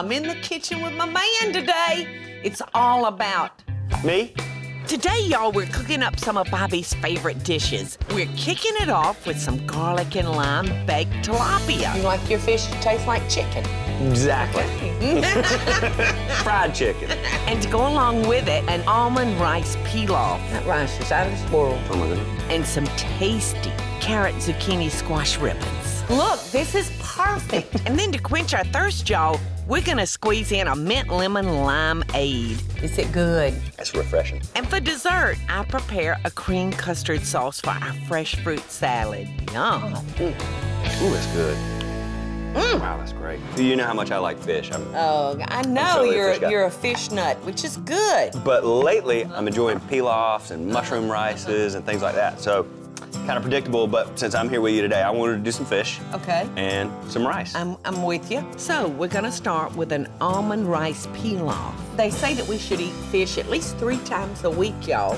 I'm in the kitchen with my man today. It's all about. Me? Today, y'all, we're cooking up some of Bobby's favorite dishes. We're kicking it off with some garlic and lime baked tilapia. You like your fish to taste like chicken? Exactly. Fried chicken. And to go along with it, an almond rice pilaf. That rice is out of this world. Oh my goodness. And some tasty carrot zucchini squash ribbons. Look, this is perfect. and then to quench our thirst, y'all, we're gonna squeeze in a mint lemon limeade. Is it good? That's refreshing. And for dessert, I prepare a cream custard sauce for our fresh fruit salad. Yum. Oh, ooh, that's good. Mm. Wow, that's great. Do You know how much I like fish. I'm, Oh, I know totally you're guy. you're a fish nut, which is good. but lately, I'm enjoying pilafs and mushroom rices and things like that. So, kind of predictable, but since I'm here with you today, I wanted to do some fish Okay. and some rice. I'm, I'm with you. So we're gonna start with an almond rice pilaf. They say that we should eat fish at least three times a week, y'all.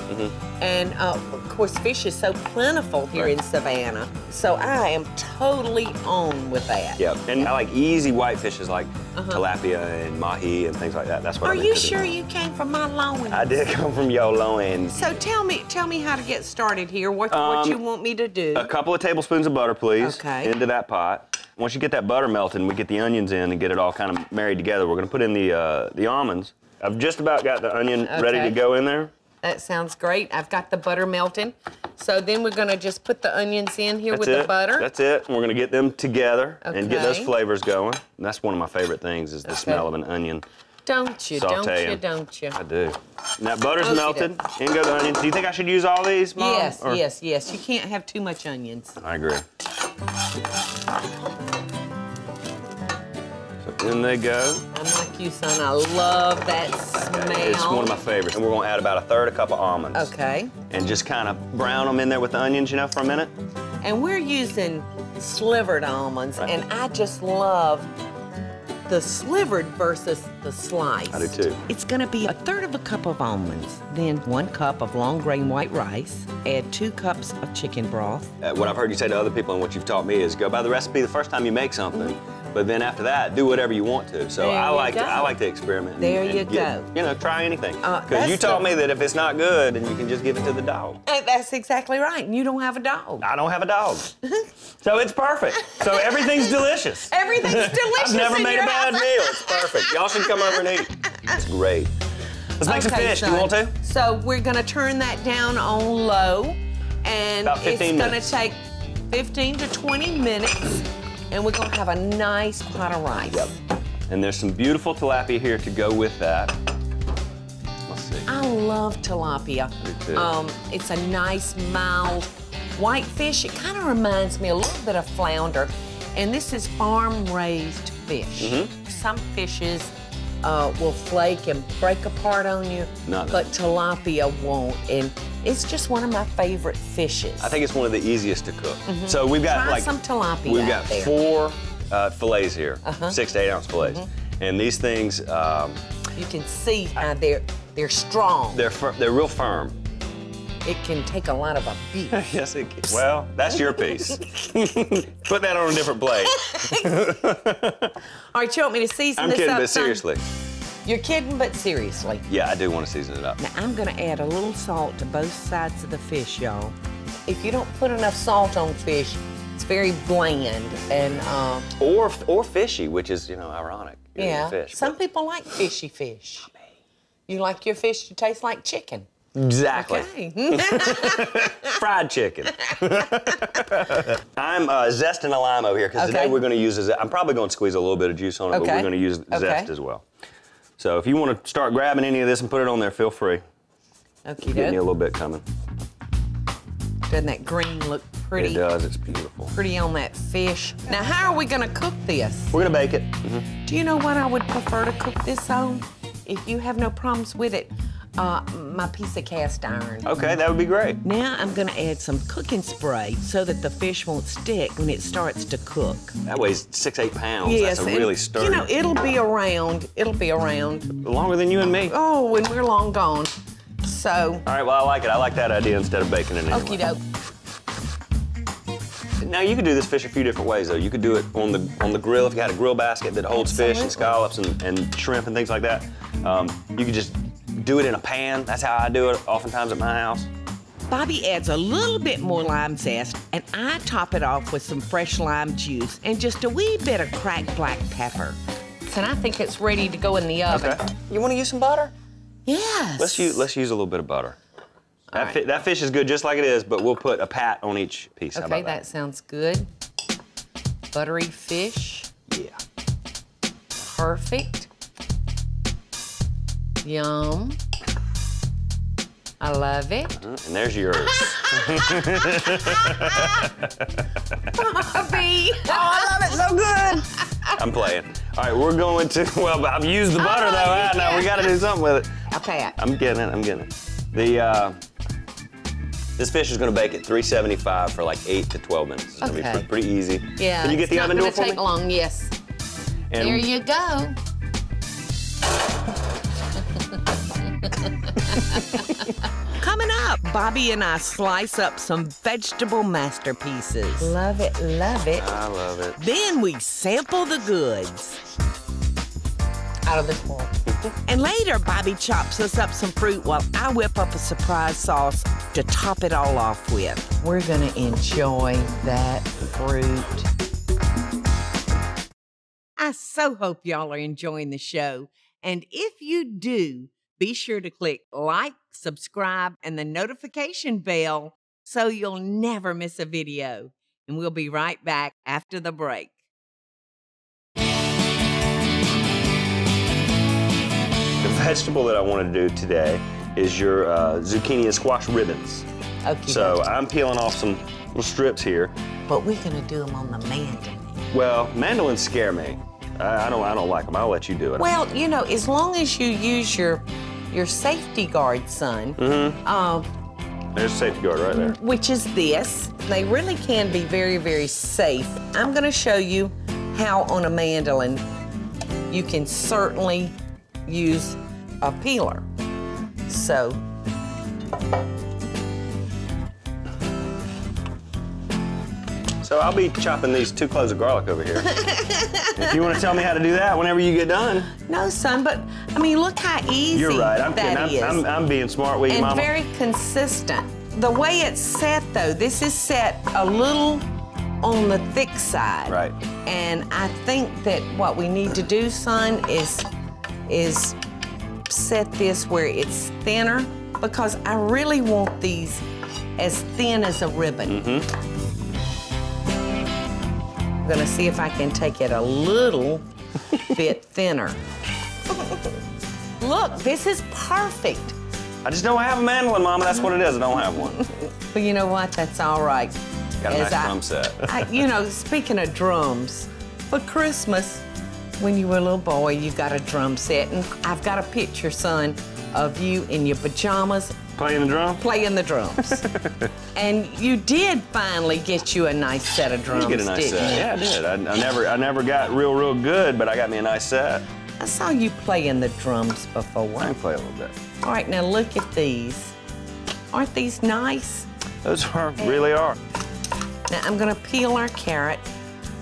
And uh, of course, fish is so plentiful here in Savannah. So I am totally on with that. yeah, and I like easy white fishes like tilapia and mahi and things like that. That's what Are you cooking sure you came from my loin? I did come from Yolo and So tell me, tell me how to get started here. What, what Um, you want me to do? A couple of tablespoons of butter, please. Okay. Into that pot. Once you get that butter melting, we get the onions in and get it all kind of married together. We're gonna put in the uh, the almonds. I've just about got the onion ready to go in there. That sounds great. I've got the butter melting. So then we're gonna just put the onions in here That's with it. the butter. That's it. And we're gonna get them together and get those flavors going. And that's one of my favorite things is the smell of an onion. Don't you, don't you, don't you? I do. That butter's Okey melted. In go the onions. Do you think I should use all these, Mom? Yes, Or- yes, yes. You can't have too much onions. I agree. In they go. I'm like you, son. I love that smell. It's one of my favorites. And we're gonna add about a third a cup of almonds. Okay. And just kind of brown them in there with the onions, you know, for a minute. And we're using slivered almonds, Right. and I just love the slivered versus the sliced. I do too. It's gonna be a third of a cup of almonds, then one cup of long grain white rice, add two cups of chicken broth, Uh, what I've heard you say to other people and what you've taught me is go by the recipe the first time you make something, but then after that, do whatever you want to. So There I like to. I like to experiment. There and you get- go. You know, try anything. Uh, Because you that's taught the- me that if it's not good, then you can just give it to the dog. And that's exactly right. And you don't have a dog. I don't have a dog, so it's perfect. So everything's delicious. Everything's delicious. I've never made a bad house. meal. It's perfect. Y'all should come over and eat. It's great. Let's make some fish. Son. you want to? So we're gonna turn that down on low, and About 15 it's gonna minutes. take 15 to 20 minutes, and we're gonna have a nice pot of rice. Yep. And there's some beautiful tilapia here to go with that. Let's see. I love tilapia. Um, it's a nice, mild white fish. It kind of reminds me a little bit of flounder, and this is farm-raised fish. Mm-hmm. Some fishes uh, will flake and break apart on you, No, no. but tilapia won't, and it's just one of my favorite fishes. I think it's one of the easiest to cook. So we've got. Try like some tilapia We've got there. four uh, fillets here, six to eight ounce fillets, Mm-hmm. and these things um, You can see how they're they're strong. they're they're real firm. It can take a lot of a beat. yes, it can. Well, that's your piece. Put that on a different plate. All right, you want me to season I'm this kidding, up? but son? seriously, You're kidding, but seriously. yeah, I do want to season it up. Now I'm gonna add a little salt to both sides of the fish, y'all. If you don't put enough salt on fish, it's very bland and uh, Or or fishy, which is you know ironic. A yeah. fish. Some but- people like fishy fish. You like your fish to taste like chicken. Exactly. Okay. Fried chicken. I'm uh, zesting a lime over here because today we're going to use. A, I'm probably going to squeeze a little bit of juice on it, but we're going to use Okay. zest as well. So if you want to start grabbing any of this and put it on there, feel free. Okay, Getting you a little bit coming. Doesn't that green look pretty? It does. It's beautiful. Pretty on that fish. Now, how are we gonna cook this? We're going to bake it. Do you know what I would prefer to cook this on? If you have no problems with it, uh, my piece of cast iron. Okay, that would be great. Now I'm gonna add some cooking spray so that the fish won't stick when it starts to cook. That weighs six, eight pounds. Yes, That's a really sturdy. You know, it'll be around. It'll be around. longer than you and me. Oh, when we're long gone. So, All right, well, I like it. I like that idea instead of baking it anyway. okie doke. now you could do this fish a few different ways though. You could do it on the on the grill if you had a grill basket that holds fish and scallops and, and shrimp and things like that. Um, you could just do it in a pan. That's how I do it oftentimes at my house. Bobby adds a little bit more lime zest, and I top it off with some fresh lime juice and just a wee bit of cracked black pepper. And I think it's ready to go in the oven. Okay. You want to use some butter? Yes. Let's use let's use a little bit of butter. That, All right. fi- that fish is good just like it is, but we'll put a pat on each piece. How Okay, about that sounds good. Buttery fish. Yeah. perfect. Yum. I love it. And there's yours. Bobby. Oh, I love it so good. I'm playing. All right, we're going to. Well, I've used the butter Oh, though. huh? Now we got to do something with it. Okay. I'm getting it. I'm getting it. The uh, this fish is going to bake at 375 for like eight to 12 minutes. It's going to be Okay. pretty, pretty easy. Yeah. Can you get it's the not oven gonna door take long. Yes. And There you go. Coming up, Bobby and I slice up some vegetable masterpieces. Love it, love it. I love it. Then we sample the goods. Out of this bowl. and later, Bobby chops us up some fruit while I whip up a surprise sauce to top it all off with. We're gonna enjoy that fruit. I so hope y'all are enjoying the show. And if you do, be sure to click like, subscribe, and the notification bell so you'll never miss a video. And we'll be right back after the break. The vegetable that I want to do today is your uh, zucchini and squash ribbons. Okay. So I'm peeling off some little strips here. but we're gonna do them on the mandolin. Well, mandolins scare me. I, I don't. I don't like them. I'll let you do it. Well, you know, as long as you use your your safety guard, son, Mm-hmm. um, There's a safety guard right there. which is this. They really can be very, very safe. I'm going to show you how on a mandolin you can certainly use a peeler. So, So I'll be chopping these two cloves of garlic over here. if you want to tell me how to do that whenever you get done, no, son, but I mean, look how easy you're right. I'm that kidding. is. I'm, I'm, I'm being smart with you, and Mama. very consistent. The way it's set, though, this is set a little on the thick side. Right. And I think that what we need to do, son, is is set this where it's thinner because I really want these as thin as a ribbon. Mm-hmm. I'm gonna see if I can take it a little bit thinner. Look, this is perfect. I just don't have a mandolin, Mama. That's what it is. I don't have one. But you know what? That's all right. Got a As nice I- drum set. I, you know, speaking of drums, for Christmas, when you were a little boy, you got a drum set, and I've got a picture, son, of you in your pajamas Playing the drums? playing the drums. and you did finally get you a nice set of drums, Did get a nice set. you? Yeah, I did. I, I never, I never got real, real good, but I got me a nice set. I saw you playing the drums I before. can play a little bit. All right, now look at these. Aren't these nice? Those are really are. Now I'm gonna peel our carrot.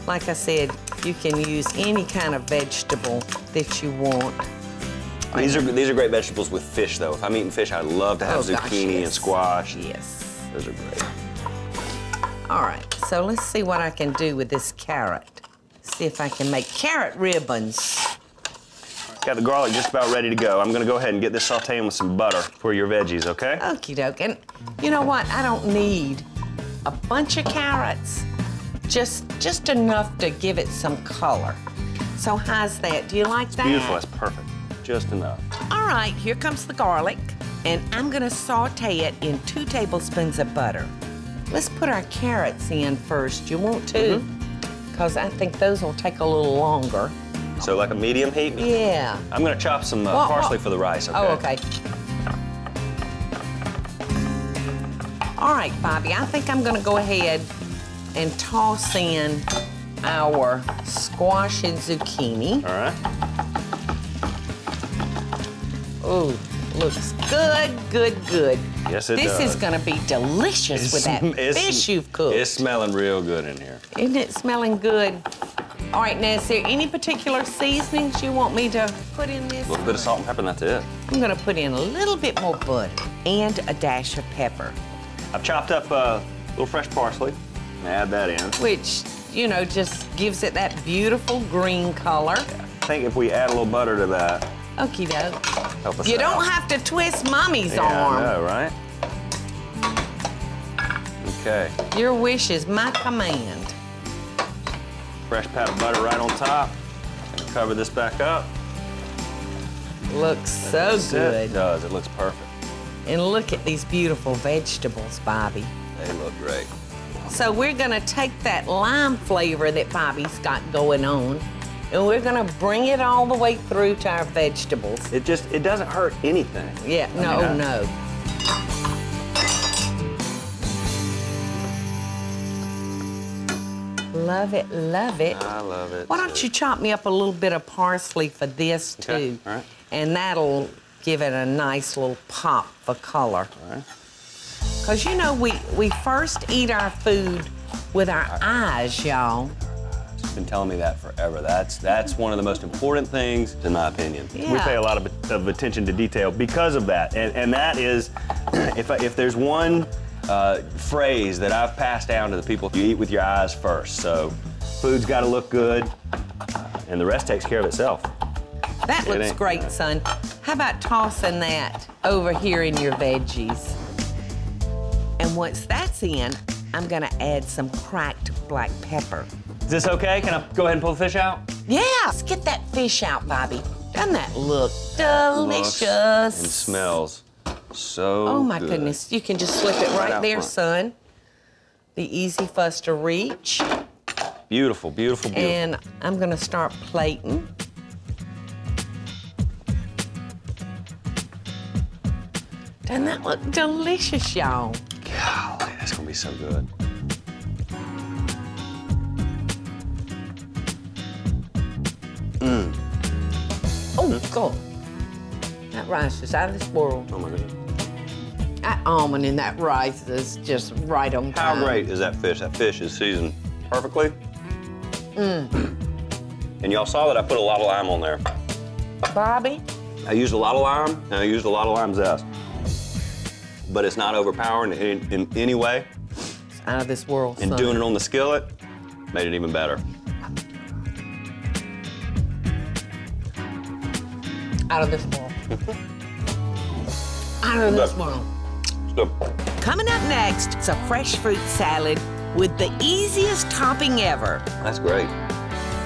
Like I said, you can use any kind of vegetable that you want. These are these are great vegetables with fish, though. If I'm eating fish, I'd love to have Oh, gosh, zucchini and squash. Yes. Those are great. All right, so let's see what I can do with this carrot. See if I can make carrot ribbons. Got the garlic just about ready to go. I'm gonna go ahead and get this sauteing with some butter for your veggies, okay? Okie doke. And you know what? I don't need a bunch of carrots. Just just enough to give it some color. So how's that? Do you like that? Beautiful. That's perfect. Just enough. All right, here comes the garlic, and I'm gonna saute it in two tablespoons of butter. Let's put our carrots in first. You want to? Because I think those will take a little longer. So like a medium heat. Yeah. I'm gonna chop some uh, Well, parsley well- for the rice. Okay. Oh, okay. All right, Bobby, I think I'm gonna go ahead and toss in our squash and zucchini. All right. Ooh, looks good, good, good. Yes, it this does. is gonna be delicious with that It's- fish you've cooked. It's smelling real good in here. Isn't it smelling good? All right, now, is there any particular seasonings you want me to put in this? A little bit of salt and pepper, and that's it. I'm gonna put in a little bit more butter and a dash of pepper, I've chopped up uh, a little fresh parsley. Add that in. which, you know, just gives it that beautiful green color. I think if we add a little butter to that, Okie doke. help us You out. don't have to twist mommy's Yeah, arm. I know, right? Okay. Your wish is my command. Fresh pat of butter right on top. Gonna cover this back up. Looks so good. It does. It looks perfect. And look at these beautiful vegetables, Bobby. They look great. So we're gonna take that lime flavor that Bobby's got going on, and we're gonna bring it all the way through to our vegetables. It just it doesn't hurt anything. Yeah, I no, mean, I- no. Love it, love it. I love it. Why don't you chop me up a little bit of parsley for this too? Okay, all right. And that'll give it a nice little pop for color. All right. Because you know, we, we first eat our food with our eyes, y'all. She's been telling me that forever. That's that's one of the most important things, in my opinion. We pay a lot of, of attention to detail because of that, and, and that is, if I, if there's one uh, phrase that I've passed down to the people, you eat with your eyes first. So, food's got to look good, and the rest takes care of itself. That It looks ain't- great, son. How about tossing that over here in your veggies? And once that's in, I'm gonna add some cracked black pepper. Is this okay? Can I go ahead and pull the fish out? Yeah, let's get that fish out, Bobby. Doesn't that look Looks delicious? and smells so. Oh my good. goodness, you can just slip it Right right, there, front. son. Be easy for us to reach. Beautiful, beautiful, beautiful. And I'm gonna start plating. Doesn't that look delicious, y'all? Golly, that's gonna be so good. God. That rice is out of this world. Oh my goodness. That almond in that rice is just right on How time. great is that fish? That fish is seasoned perfectly. Mm. And y'all saw that I put a lot of lime on there. Bobby, I used a lot of lime, and I used a lot of lime zest. But it's not overpowering in, in any way. it's out of this world, And son. doing it on the skillet made it even better. Out of this world. out of this Look. world. Coming up next, it's a fresh fruit salad with the easiest topping ever. that's great.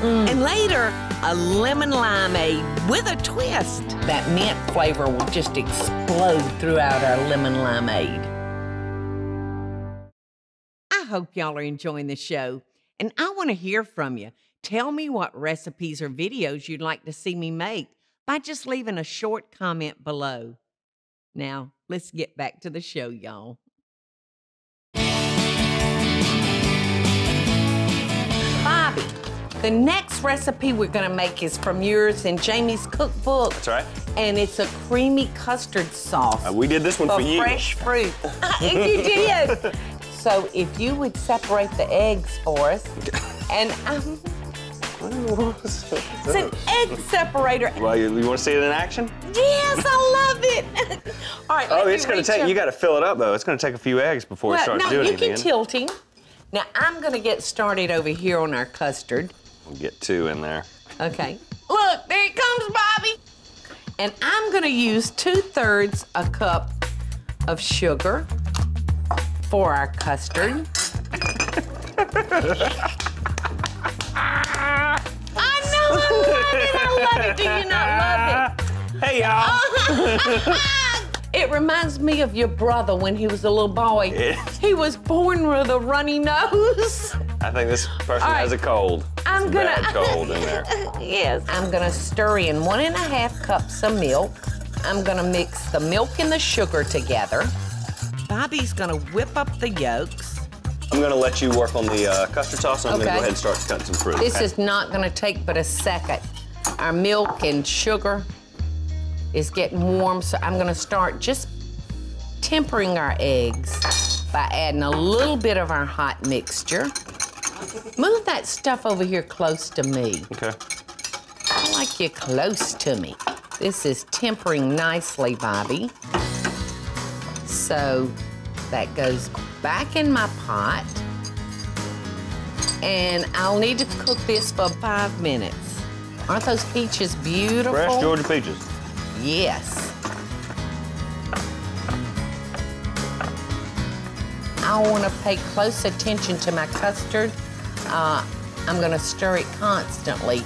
Mm. And later, a lemon limeade with a twist. That mint flavor will just explode throughout our lemon limeade. I hope y'all are enjoying the show, and I want to hear from you. Tell me what recipes or videos you'd like to see me make by just leaving a short comment below. Now, let's get back to the show, y'all. Bobby, the next recipe we're gonna make is from yours and Jamie's cookbook. That's right. And it's a creamy custard sauce. Uh, we did this one for for you. fresh fruit. and you did. So if you would separate the eggs for us, and um, it's an egg separator. Well, you, you want to see it in action? Yes, I love it. All right. Oh, it's gonna take. up. You got to fill it up though. It's gonna take a few eggs before we Well, start no, doing you anything. can tilt him. Now I'm gonna get started over here on our custard. We'll get two in there. Okay. Look, there it comes, Bobby. And I'm gonna use two thirds a cup of sugar for our custard. I know, I love it, I love it. Do you not love it? Hey y'all. It reminds me of your brother when he was a little boy. He was born with a runny nose. I think this person right. has a cold. I'm It's gonna cold in there. yes. I'm gonna stir in one and a half cups of milk. I'm gonna mix the milk and the sugar together. Bobby's gonna whip up the yolks. I'm gonna let you work on the uh, custard sauce, and I'm gonna go ahead and start cutting some fruit. This okay? is not gonna take but a second. Our milk and sugar is getting warm, so I'm gonna start just tempering our eggs by adding a little bit of our hot mixture. Move that stuff over here close to me. Okay. I like you close to me. This is tempering nicely, Bobby. So that goes back in my pot. And I'll need to cook this for five minutes. Aren't those peaches beautiful? Fresh Georgia peaches. Yes. I want to pay close attention to my custard. Uh, I'm going to stir it constantly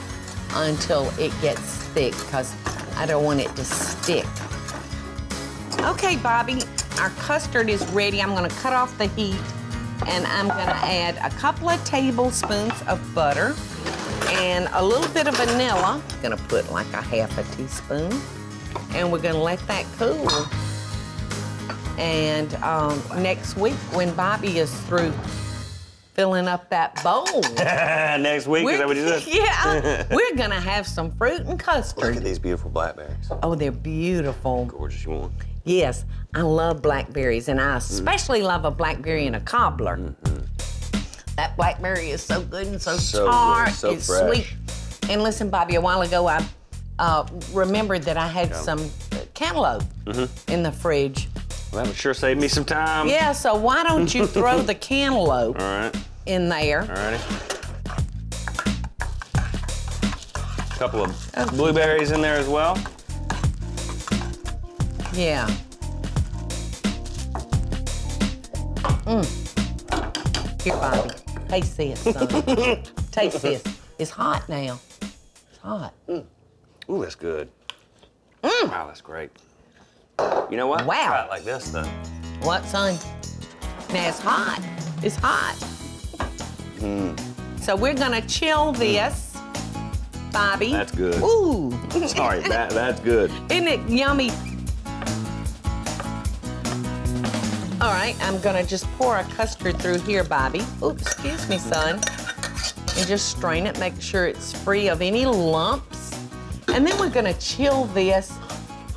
until it gets thick because I don't want it to stick. Okay, Bobby, our custard is ready. I'm going to cut off the heat and I'm going to add a couple of tablespoons of butter and a little bit of vanilla. I'm going to put like a half a teaspoon and we're going to let that cool. And um, next week, when Bobby is through filling up that bowl, Next week, is that what you said? yeah, we're gonna have some fruit and custard. Look at these beautiful blackberries. Oh, they're beautiful. Gorgeous, you want? Yes, I love blackberries, and I especially love a blackberry and a cobbler. That blackberry is so good and so, So tart. so it's fresh. sweet. And listen, Bobby, a while ago I uh, remembered that I had some uh, cantaloupe Mm-hmm. in the fridge. Well, that would sure save me some time. Yeah, so why don't you throw the cantaloupe All right. in there? Alrighty. Couple of blueberries in there as well. Yeah. Mm. Here, Bobby. Taste this, son. Taste this. It's hot now. It's hot. Mm. Ooh, that's good. Mm. Wow, that's great. You know what? Wow. Try it like this then. What, son? Now it's hot. It's hot. Mm. So we're gonna chill this, Bobby. That's good. Ooh, Sorry, that, that's good. isn't it yummy? All right, I'm gonna just pour a custard through here, Bobby. Oops, excuse me, son. And just strain it, make sure it's free of any lumps. And then we're gonna chill this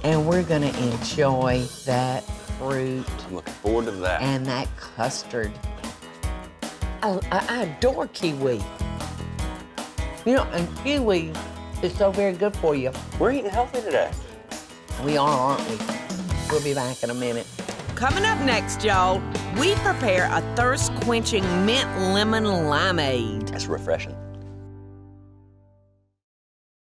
and we're gonna enjoy that fruit I'm looking forward to that. and that custard. I, I, I adore kiwi. You know, and kiwi is so very good for you. We're eating healthy today. We are, aren't we? We'll be back in a minute. Coming up next, y'all, we prepare a thirst quenching mint lemon limeade. That's refreshing.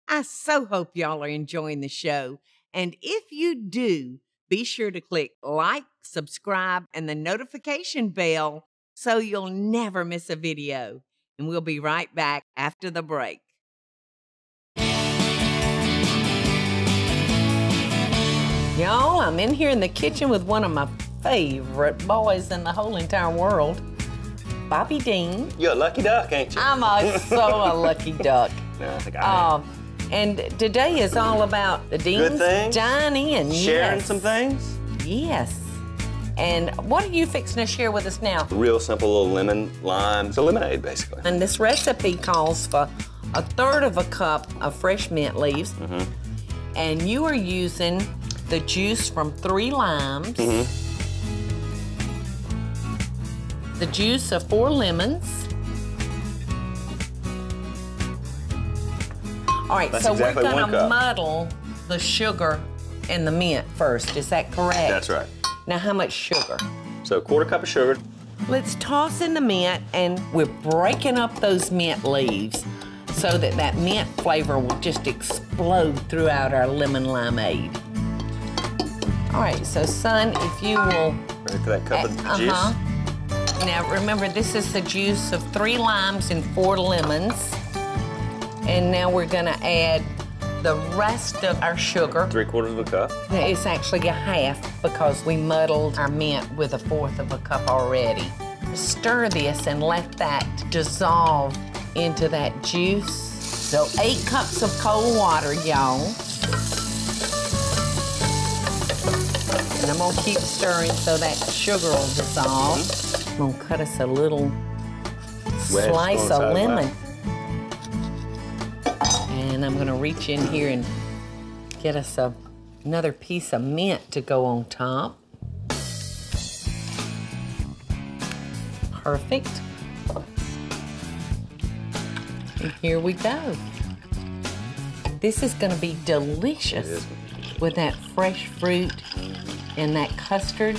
I so hope y'all are enjoying the show. And if you do, be sure to click like, subscribe, and the notification bell so you'll never miss a video. And we'll be right back after the break. Y'all, I'm in here in the kitchen with one of my favorite boys in the whole entire world, Bobby Deen. You're a lucky duck, ain't you? I'm a, so a lucky duck. no, I think I am. Um, and today is all about the Deen's dining and Sharing yes, some things. Yes. And what are you fixing to share with us now? Real simple little lemon, lime. It's a lemonade, basically. And this recipe calls for a third of a cup of fresh mint leaves. Mm-hmm. And you are using the juice from three limes, Mm-hmm. the juice of four lemons. All right, That's so exactly we're gonna muddle the sugar and the mint first. Is that correct? That's right. Now, how much sugar? So, a quarter cup of sugar. Let's toss in the mint and we're breaking up those mint leaves so that that mint flavor will just explode throughout our lemon limeade. All right, so son, if you will, Ready for that cup of juice? uh-huh. Now remember, this is the juice of three limes and four lemons. And now we're gonna add the rest of our sugar. Three quarters of a cup. It's actually a half because we muddled our mint with a fourth of a cup already. Stir this and let that dissolve into that juice. So eight cups of cold water, y'all. I'm gonna keep stirring so that sugar will dissolve. I'm gonna cut us a little slice of lemon. And I'm gonna reach in here and get us a Another piece of mint to go on top. Perfect. And here we go. This is going to be delicious with that fresh fruit and that custard.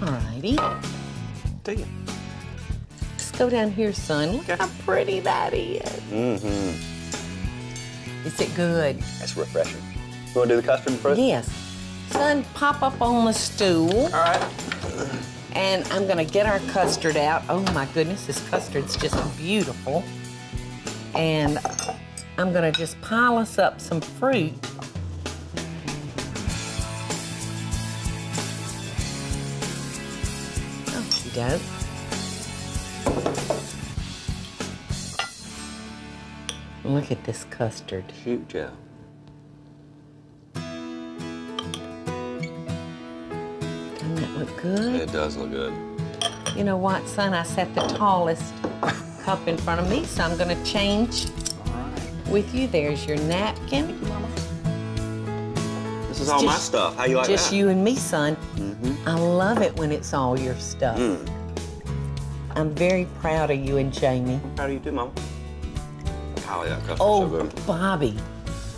Alrighty. Take it. Let's go down here, son. Look how pretty that is. Mm-hmm. Is it good? That's refreshing. You want to do the custard first? Yes. Son, pop up on the stool. All right. And I'm gonna get our custard out. Oh my goodness, this custard's just beautiful. And I'm gonna just pile us up some fruit. Okie. Look at this custard. Shoot, Joe. Doesn't that look good? It does look good. You know what, son? I set the tallest cup in front of me, so I'm gonna change All right. with you. There's your napkin. Is all my just- stuff. How you like Just that? you and me, son. Mm-hmm. I love it when it's all your stuff. Mm. I'm very proud of you and Jamie. How do you do, Mama? Golly, that custard's Oh, so good. Bobby,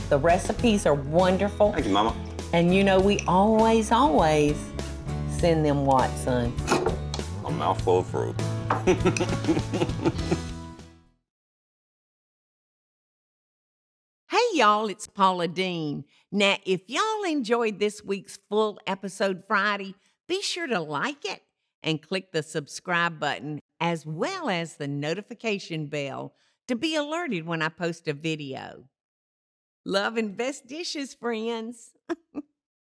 the recipes are wonderful. Thank you, Mama. And you know, we always, always send them what, son? A mouthful of fruit. y'all, it's Paula Deen. Now, if y'all enjoyed this week's full episode Friday, be sure to like it and click the subscribe button as well as the notification bell to be alerted when I post a video. Love and best dishes, friends.